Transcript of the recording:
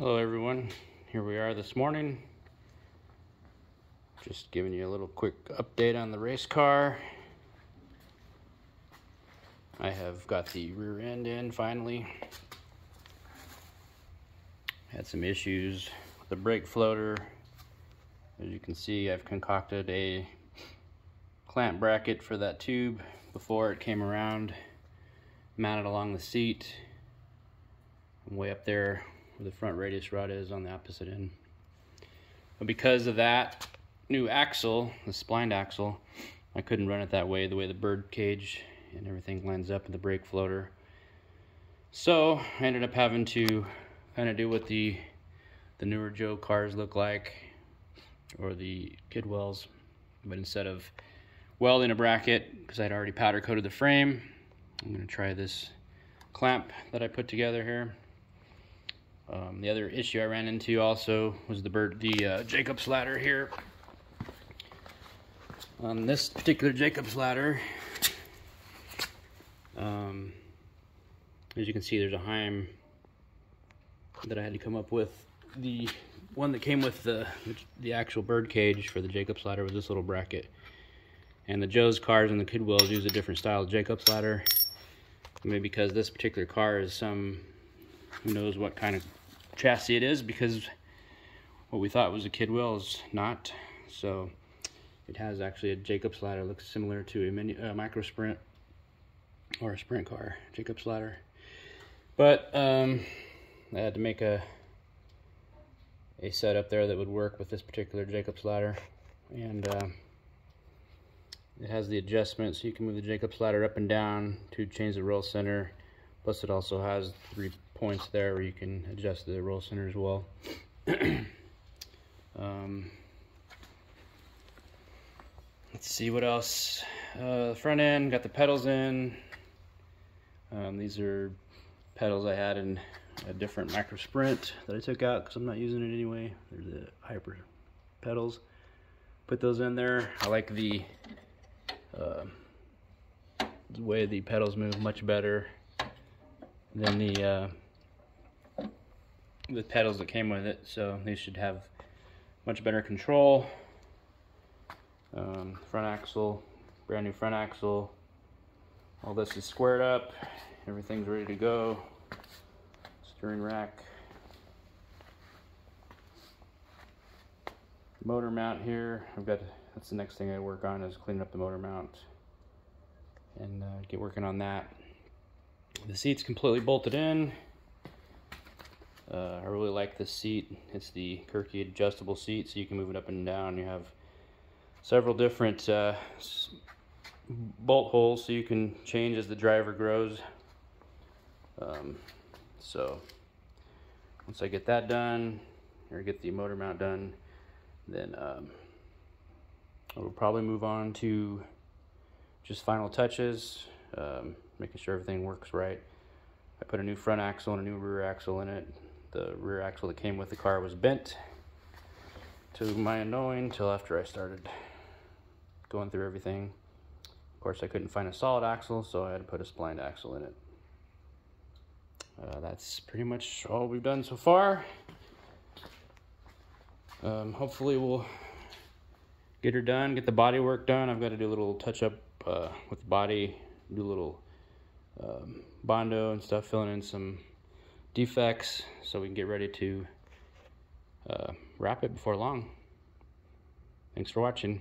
Hello everyone, here we are this morning. Just giving you a little quick update on the race car. I have got the rear end in finally. Had some issues with the brake floater. As you can see, I've concocted a clamp bracket for that tube before it came around, mounted along the seat. I'm way up there where the front radius rod is on the opposite end. But because of that new axle, the splined axle, I couldn't run it that way, the way the bird cage and everything lines up in the brake floater. So I ended up having to kind of do what the the newer Joe cars look like, or the Kidwells, but instead of welding a bracket, because I'd already powder coated the frame, I'm to try this clamp that I put together here. Um, the other issue I ran into also was the bird, the uh, Jacob's ladder here. On this particular Jacob's ladder, um, as you can see, there's a Heim that I had to come up with. The one that came with the the actual bird cage for the Jacob's ladder was this little bracket. And the Joe's cars and the Kidwells use a different style of Jacob's ladder. Maybe because this particular car is some, who knows what kind of chassis it is because what we thought was a kid Kidwell is not. So it has actually a Jacob's ladder. Looks similar to a mini, uh, micro sprint or a sprint car, Jacob's ladder. But um, I had to make a a setup there that would work with this particular Jacob's ladder. And uh, it has the adjustment so you can move the Jacob's ladder up and down to change the roll center. Plus it also has three points there where you can adjust the roll center as well. um, let's see what else. Uh, front end, got the pedals in. Um, these are pedals I had in a different micro sprint that I took out because I'm not using it anyway. There's the hyper pedals. Put those in there. I like the, uh, the way the pedals move much better than the uh, the pedals that came with it. So these should have much better control. Um, front axle, brand new front axle. All this is squared up. Everything's ready to go. Steering rack. Motor mount here. I've got, that's the next thing I work on is cleaning up the motor mount and uh, get working on that. The seat's completely bolted in. Uh, I really like this seat. It's the Kirkey adjustable seat, so you can move it up and down. You have several different uh, bolt holes, so you can change as the driver grows. Um, so once I get that done, or get the motor mount done, then um, I will probably move on to just final touches, um, making sure everything works right. I put a new front axle and a new rear axle in it the rear axle that came with the car was bent to my annoying until after I started going through everything. Of course, I couldn't find a solid axle, so I had to put a splined axle in it. Uh, that's pretty much all we've done so far. Um, hopefully we'll get her done, get the body work done. I've got to do a little touch up uh, with the body, do a little um, Bondo and stuff, filling in some defects so we can get ready to uh, wrap it before long. Thanks for watching.